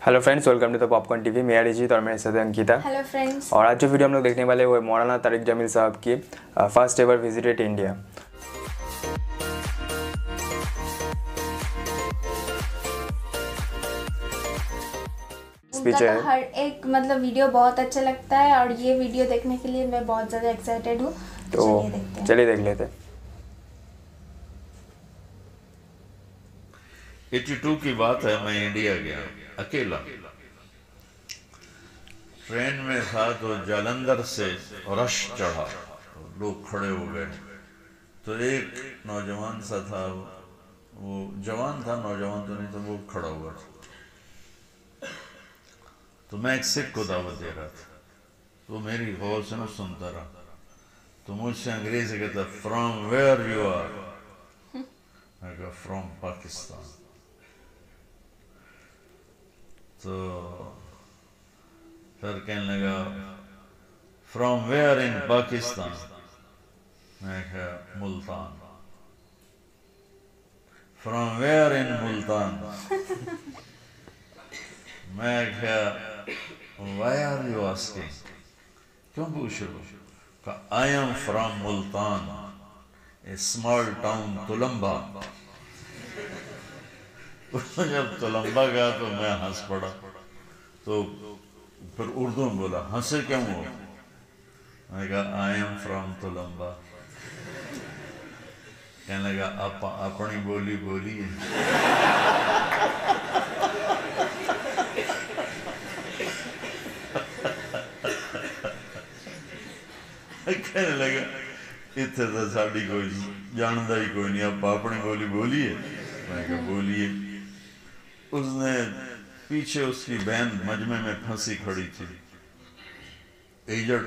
Hello friends welcome to the popcorn TV मैं अरिजीत और मेरे साथ अंकिता। हेलो फ्रेंड्स और आज जो वीडियो हम लोग देखने वाले हैं वो मौलाना तारिक जमील साहब की first ever visited India speech उनका है। हर एक मतलब वीडियो बहुत अच्छा लगता है और ये वीडियो देखने के लिए मैं बहुत ज़्यादा एक्साइटेड हूँ। तो चलिए देख लेते हैं। 82 की बात है मैं इंडिया गया अकेला। ट्रेन में था तो जालंधर से रश चढ़ा तो लोग खड़े हो गए। तो एक नौजवान सा था वो जवान था नौजवान तो नहीं था वो खड़ा हुआ था। तो मैं एक सिख को दावत दे रहा था। तो मेरी गौर से ना सुनता रहा। तो मुझसे अंग्रेज़ी कहता फ्रॉम वेयर यू आर मैं कहा फ्रॉम पाकिस्तान। तो फिर कहने लगा फ्रॉम वेयर इन पाकिस्तान मैं कहा, Multan. From where in Multan? मैं कहा वाई आर यू आस्किंग क्यों पूछ रहे हो? I am from Multan a small town Tulamba जब तुलंबा गया तो मैं हंस पड़ा। तो फिर उर्दू में बोला, हंसे क्यों हो? मैं कहा आई एम फ्रॉम तुलंबा. कहने लगा, आप अपनी बोली बोलिए। कहने लगा इतने तो साड़ी कोई जानता ही कोई नहीं, आप अपनी बोली बोलिए? मैं बोलिए। उसने पीछे उसकी बहन मजमे में फंसी खड़ी थी। एजड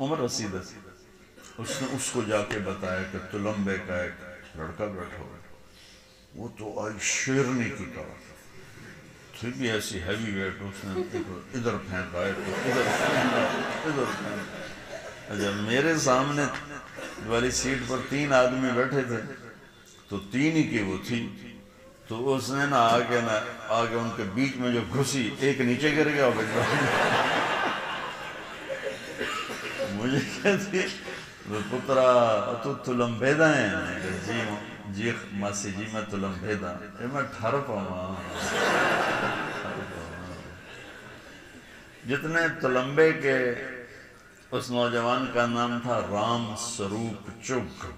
उम्र रसीद उसने उसको जाके बताया कि तुलंबे का एक लड़का बैठा हुआ वो तो आज शेरनी की तरह। फिर भी ऐसी हैवी वेट उसने इधर फेंका एक तो इधर फेंका इधर फेंका। अच्छा मेरे सामने वाली सीट पर तीन आदमी बैठे थे। तो तीन ही की वो थी। तो उसने ना आगे ना, आगे उनके बीच में जो घुसी, एक नीचे गिर गया बेटा मुझे कहती वो पुत्रा, तू तुलंबेदा है? जी जी, मासी जी, मैं तुलंबेदा ए मैं ठर पावा जितने तुलंबे के उस नौजवान का नाम था राम स्वरूप चुग।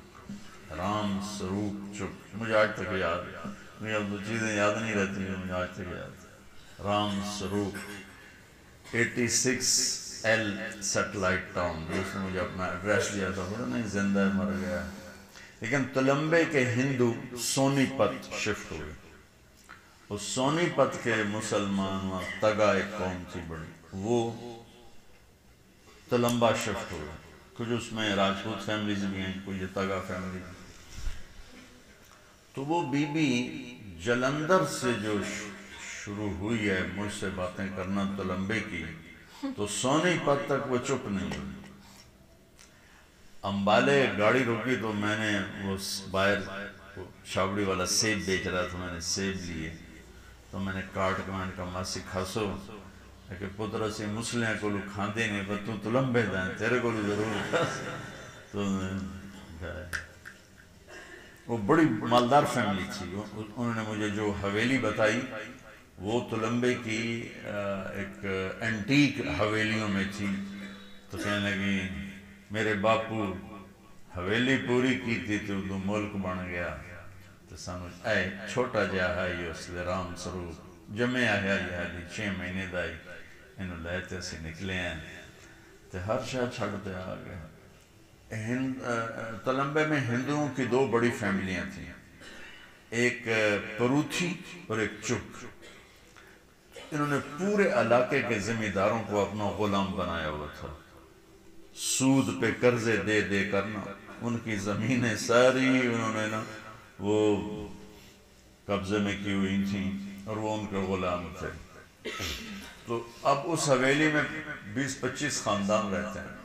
राम स्वरूप चुग। मुझे आज तक याद है। मुझे अब चीज़ें याद नहीं रहती हैं, मुझे आज तक याद Ram Swaroop 86 L satellite town उसने मुझे अपना एड्रेस दिया था बोला नहीं ज़िंदा मर गया लेकिन तुलंबे के हिंदू सोनीपत शिफ्ट हुए उस सोनीपत के मुसलमान वहाँ तगा एक कौम थी बड़ी वो तलम्बा शिफ्ट हुए कुछ उसमें राजपूत फैमिलीज़ भी हैं कुछ तगा फैमिली भी। तो वो बीबी जलंधर से जो शुरू हुई है, मुझसे बातें करना तो लंबे की तो सोनीपत तक वो चुप नहीं हुई अम्बाले गाड़ी रुकी तो मैंने वो बाहर छावड़ी वाला सेब बेच रहा था, मैंने सेब लिए तो मैंने काट के मैंने कहा, मासी, खासो कि पुत्र से मुसलियाँ को खाते नहीं, पर तू तो लंबे दा तेरे को ज़रूर। तो। वो बड़ी मालदार फैमिली थी। उन्होंने मुझे जो हवेली बताई, वो तो तुलंबे की एक एंटीक हवेलियों में थी। तो कहने लगी, मेरे बापू, हवेली पूरी की थी तो तू मुल्क बन गया। तो सानू, ऐ, छोटा जहा है ये उसके राम स्वरूप जमे आया यह जी छे महीने का ही। इनू लैते असं निकले हैं। तो हर शायद छड़ते आ गया तलम्बे में हिंदुओं की दो बड़ी फैमिलियाँ थी। एक परूथी और एक चुप इन्होंने पूरे इलाके के जिम्मेदारों को अपना गुलाम बनाया हुआ था। सूद पे कर्जे दे दे करना, उनकी जमीनें सारी उन्होंने ना, वो कब्जे में की हुई थी और वो उनके गुलाम थे। तो अब उस हवेली में 20-25 खानदान रहते हैं।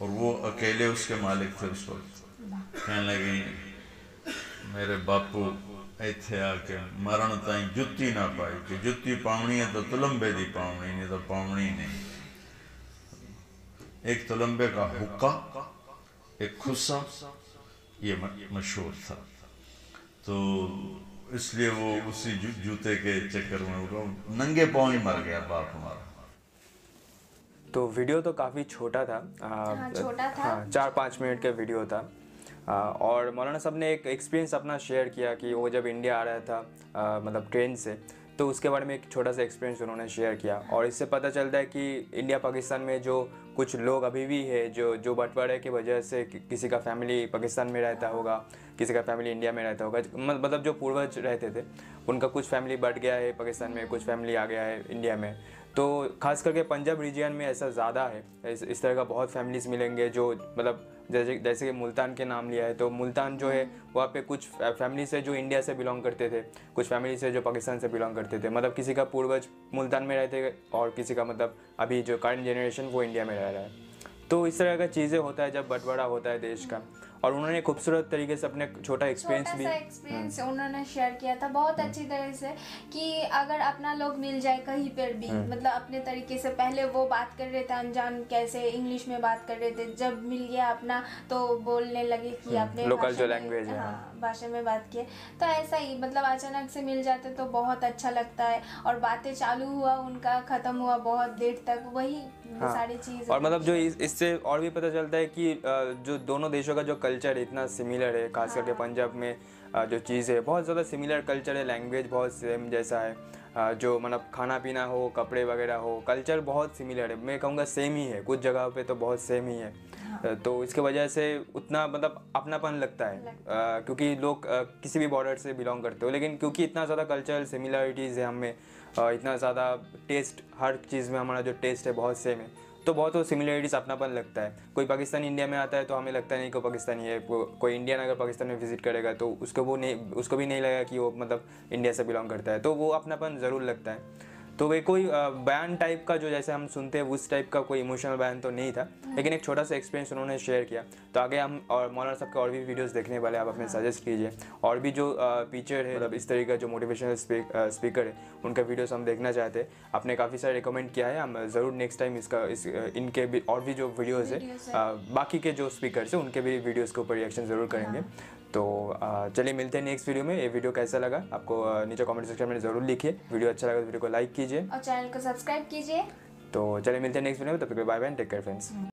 और वो अकेले उसके मालिक थे उस वक्त कहने लगी मेरे बापू ਇੱਥੇ ਆ ਕੇ ਮਰਨ ਤਾਈਂ ਜੁੱਤੀ ਨਾ ਪਾਈ ਕਿ ਜੁੱਤੀ ਪਾਉਣੀ ਹੈ ਤਾਂ ਤਲੰਬੇ ਦੀ ਪਾਉਣੀ ਨਹੀਂ ਤਾਂ ਪਾਉਣੀ ਨਹੀਂ एक तलम्बे का हुक्का एक खुस्सा ये म- मशहूर था तो इसलिए वो उसी जू, जूते के चक्कर में वो नंगे पाँव ही मर गया बाप हमारा तो वीडियो तो काफ़ी छोटा था। हाँ, छोटा था। हाँ चार पाँच मिनट का वीडियो था। और मौलाना साहब ने एक एक्सपीरियंस अपना शेयर किया कि वो जब इंडिया आ रहा था मतलब ट्रेन से तो उसके बारे में एक छोटा सा एक्सपीरियंस उन्होंने शेयर किया। और इससे पता चलता है कि इंडिया पाकिस्तान में जो कुछ लोग अभी भी है जो जो बंटवारे की वजह से कि- किसी का फैमिली पाकिस्तान में रहता होगा किसी का फैमिली इंडिया में रहता होगा मतलब जो पूर्वज रहते थे उनका कुछ फैमिली बढ़ गया है पाकिस्तान में कुछ फैमिली आ गया है इंडिया में। तो खास करके पंजाब रीजन में ऐसा ज़्यादा है। इस, इस तरह का बहुत फैमिलीज़ मिलेंगे जो मतलब जैसे जैसे कि मुल्तान के नाम लिया है तो मुल्तान जो है वहाँ पे कुछ फैमिली से जो इंडिया से बिलोंग करते थे। कुछ फैमिली से जो पाकिस्तान से बिलोंग करते थे। मतलब किसी का पूर्वज मुल्तान में रहते और किसी का मतलब अभी जो करंट जनरेशन वो इंडिया में रह रहा है। तो इस तरह का चीज़ें होता है जब बंटवारा होता है देश का। और उन्होंने खूबसूरत तरीके से अपने छोटा एक्सपीरियंस भी एक्सपीरियंस उन्होंने शेयर किया था बहुत अच्छी तरह से कि अगर अपना लोग मिल जाए कहीं पर भी मतलब अपने तरीके से पहले वो बात कर रहे थे अनजान कैसे इंग्लिश में बात कर रहे थे जब मिल गया अपना तो बोलने लगे कि अपने भाषा जो language है, हाँ। भाषा में बात किए तो ऐसा ही मतलब अचानक से मिल जाते तो बहुत अच्छा लगता है और बातें चालू हुआ उनका खत्म हुआ बहुत देर तक वही हाँ। सारी चीज़। और मतलब जो इस, इससे और भी पता चलता है कि जो दोनों देशों का जो कल्चर है इतना सिमिलर है खास करके पंजाब में जो चीज़ है बहुत ज़्यादा सिमिलर कल्चर है लैंग्वेज बहुत सेम जैसा है। जो मतलब खाना पीना हो कपड़े वगैरह हो कल्चर बहुत सिमिलर है। मैं कहूँगा सेम ही है कुछ जगह पे तो बहुत सेम ही है। अ, तो इसके वजह से उतना मतलब अपनापन लगता है। क्योंकि लोग किसी भी बॉर्डर से बिलोंग करते हो लेकिन क्योंकि इतना ज़्यादा कल्चरल सिमिलरिटीज़ है हमें इतना ज़्यादा टेस्ट हर चीज़ में हमारा जो टेस्ट है बहुत सेम है। तो बहुत वो सिमिलरिटीज अपनापन लगता है। कोई पाकिस्तान इंडिया में आता है तो हमें लगता नहीं कि पाकिस्तान है कोई इंडियन अगर पाकिस्तान में विज़िट करेगा तो उसको वो नहीं, उसको भी नहीं लगेगा कि वो मतलब इंडिया से बिलोंग करता है। तो वो अपनापन ज़रूर लगता है। तो वे कोई बयान टाइप का जो जैसे हम सुनते हैं उस टाइप का कोई इमोशनल बयान तो नहीं था। लेकिन एक छोटा सा एक्सपीरियंस उन्होंने शेयर किया। तो आगे हम और मौलाना साहब के और भी वीडियोस देखने वाले आप अपने सजेस्ट कीजिए। और भी जो टीचर है मतलब इस तरीके का जो मोटिवेशनल स्पीकर है उनका वीडियोस हम देखना चाहते हैं। आपने काफ़ी सारे रिकमेंड किया है हम ज़रूर नेक्स्ट टाइम इसका इस इनके भी और भी जो वीडियोज़ है बाकी के जो स्पीकर हैं उनके भी वीडियोज़ के ऊपर रिएक्शन ज़रूर करेंगे। तो चलिए मिलते हैं नेक्स्ट वीडियो में। ये वीडियो कैसा लगा? आपको नीचे कमेंट सेक्शन में ज़रूर लिखिए। वीडियो अच्छा लगा तो वीडियो को लाइक कीजिए। और चैनल को सब्सक्राइब कीजिए। तो चलिए मिलते हैं नेक्स्ट वीडियो में। तब तक bye bye take care friends